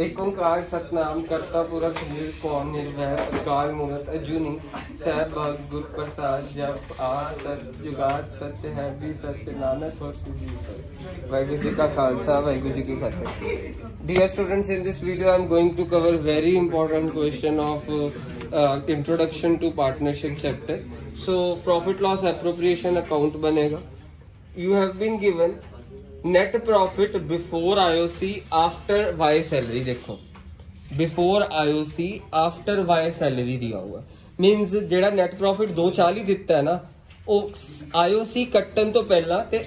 ਏਕ ਓੰਕਾਰ ਸਤਨਾਮ ਕਰਤਾ ਪੁਰਖ ਨਿਰ ਕੌਣ ਨਿਰਵੈਰ ਅਕਾਲ ਮੂਰਤ ਅਜੂਨੀ ਸਹਿਬ ਬਾਗ ਗੁਰ ਪ੍ਰਸਾਦ ਜਪ ਆ ਸਤ ਜੁਗਾਤ ਸਤ ਹੈ ਵੀ ਸਤ ਨਾਨਕ ਹੋਸੀ ਜੀ ਵਾਹਿਗੁਰੂ ਜੀ ਕਾ ਖਾਲਸਾ ਵਾਹਿਗੁਰੂ ਜੀ ਕੀ ਫਤਿਹ dear students in this video i'm going to cover very important question of uh, uh, introduction to partnership chapter so profit loss appropriation account banega you have been given net profit before IOC after Y salary ਦੇਖੋ before IOC after Y salary ਦਿਆ ਹੋਇਆ means ਜਿਹੜਾ net profit 240 ਦਿੱਤਾ ਹੈ ਨਾ ਉਹ IOC ਕੱਟਣ ਤੋਂ ਪਹਿਲਾਂ ਤੇ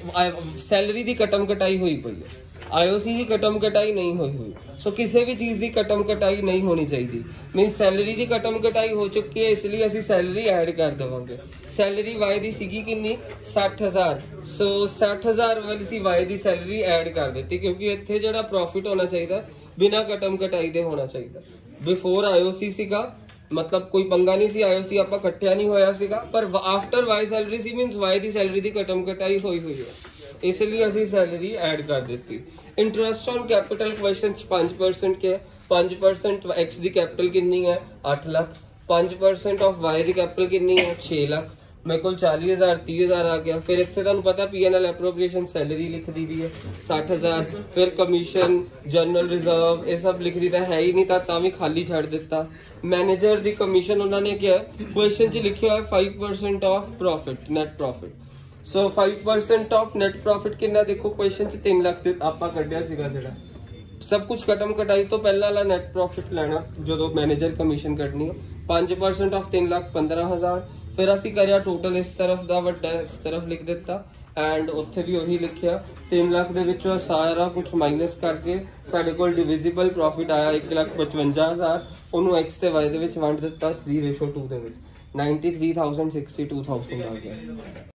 ਸੈਲਰੀ ਦੀ ਕਟਮ ਕਟਾਈ ਹੋਈ ਪਈ ਹੈ IOC ਦੀ ਕਟਮ ਕਟਾਈ ਨਹੀਂ ਹੋਈ ਹੋਈ। ਸੋ ਕਿਸੇ ਵੀ ਚੀਜ਼ ਦੀ ਕਟਮ ਕਟਾਈ ਨਹੀਂ ਹੋਣੀ ਚਾਹੀਦੀ। ਮੀਨ ਸੈਲਰੀ ਦੀ ਕਟਮ ਕਟਾਈ ਹੋ ਚੁੱਕੀ ਹੈ, ਇਸ ਲਈ ਅਸੀਂ ਸੈਲਰੀ ਐਡ ਕਰ ਦੇਵਾਂਗੇ। ਸੈਲਰੀ Y ਦੀ ਸੀਗੀ ਕਿੰਨੀ? 60000 ਸੋ 60000 ਵਾਲੀ ਸੀ Y ਦੀ ਸੈਲਰੀ ਐਡ ਕਰ ਦਿੱਤੀ, ਕਿਉਂਕਿ ਇੱਥੇ ਜਿਹੜਾ ਪ੍ਰੋਫਿਟ ਹੋਣਾ ਚਾਹੀਦਾ, ਬਿਨਾ ਕਟਮ ਕਟਾਈ ਦੇ ਹੋਣਾ ਚਾਹੀਦਾ। ਬਿਫੋਰ IOC ਸੀਗਾ, ਮਤਲਬ ਕੋਈ ਪੰਗਾ ਨਹੀਂ ਸੀ IOC ਆਪਾਂ ਕੱਟਿਆ ਨਹੀਂ ਹੋਇਆ ਸੀਗਾ, ਪਰ ਆਫਟਰ Y ਸੈਲਰੀ ਸੀ ਮੀਨਸ Y ਦੀ ਸੈਲਰੀ ਦੀ ਕਟਮ ਕਟਾਈ ਹੋਈ ਹੋਈ ਹੈ। ਇਸ ਲਈ ਅਸੀਂ ਸੈਲਰੀ ਐਡ ਕਰ ਦਿੱਤੀ। ਇੰਟਰਸਟ ਔਨ ਕੈਪੀਟਲ ਕੁਐਸਚਨ 5% ਕੇ 5% x ਦੀ ਕੈਪੀਟਲ ਕਿੰਨੀ ਹੈ? 8 ਲੱਖ। 5% ਆਫ y ਦੀ ਕੈਪੀਟਲ ਕਿੰਨੀ ਹੈ? 6 ਲੱਖ। ਮੇਰੇ ਕੋਲ 40000 30000 ਆ ਗਿਆ। ਫਿਰ ਇੱਥੇ ਤੁਹਾਨੂੰ ਪਤਾ ਪੀਐਨਐਲ ਐਪਰੋਪਰੀਏਸ਼ਨ ਸੈਲਰੀ ਲਿਖ ਦੀ ਹੈ। 60000 ਫਿਰ ਕਮਿਸ਼ਨ ਜਨਰਲ ਰਿਜ਼ਰਵ ਇਹ ਸਭ ਲਿਖ ਦਿੱਤਾ ਹੈ ਹੀ ਨਹੀਂ ਤਾਂ ਤਾਂ ਵੀ ਖਾਲੀ ਛੱਡ ਦਿੱਤਾ। ਮੈਨੇਜਰ ਦੀ ਕਮਿਸ਼ਨ ਉਹਨਾਂ ਨੇ ਕਿਹਾ। ਕੁਐਸਚਨ 'ਚ ਲਿਖਿਆ ਹੋਇਆ 5% of profit net profit so 5% of net profit ਕਿੰਨਾ? ਦੇਖੋ ਕੁਐਸਚਨ 'ਚ 3 ਲੱਖ ਤੇ ਆਪਾਂ ਕੱਢਿਆ ਸੀਗਾ ਜਿਹੜਾ। ਸਭ ਕੁਝ ਕਟਮ ਕਟਾਈ ਤੋਂ ਪਹਿਲਾਂ ਵਾਲਾ ਨੈਟ ਪ੍ਰੋਫਿਟ ਲੈਣਾ, ਜਦੋਂ ਮੈਨੇਜਰ ਕਮਿਸ਼ਨ ਕੱਢਣੀ ਹੈ 5% ਆਫ 3 ਲੱਖ 15000 ਫਿਰ ਅਸੀਂ ਕਰਿਆ ਟੋਟਲ ਇਸ ਤਰਫ ਦਾ ਵੱਡਾ, ਇਸ ਤਰਫ ਲਿਖ ਦਿੱਤਾ। ਐਂਡ ਉੱਥੇ ਵੀ ਉਹੀ ਲਿਖਿਆ 3 ਲੱਖ ਦੇ ਵਿੱਚੋਂ ਸਾਰਾ ਕੁਝ ਮਾਈਨਸ ਕਰਕੇ ਸਾਡੇ ਕੋਲ ਡਿਵੀਜ਼ੀਬਲ ਪ੍ਰੋਫਿਟ ਆਇਆ 155000 ਉਹਨੂੰ x ਤੇ y ਦੇ ਵਿੱਚ ਵੰਡ ਦਿੱਤਾ 3:2 ਦੇ ਵਿੱਚ। 93062 ਆ ਗਿਆ।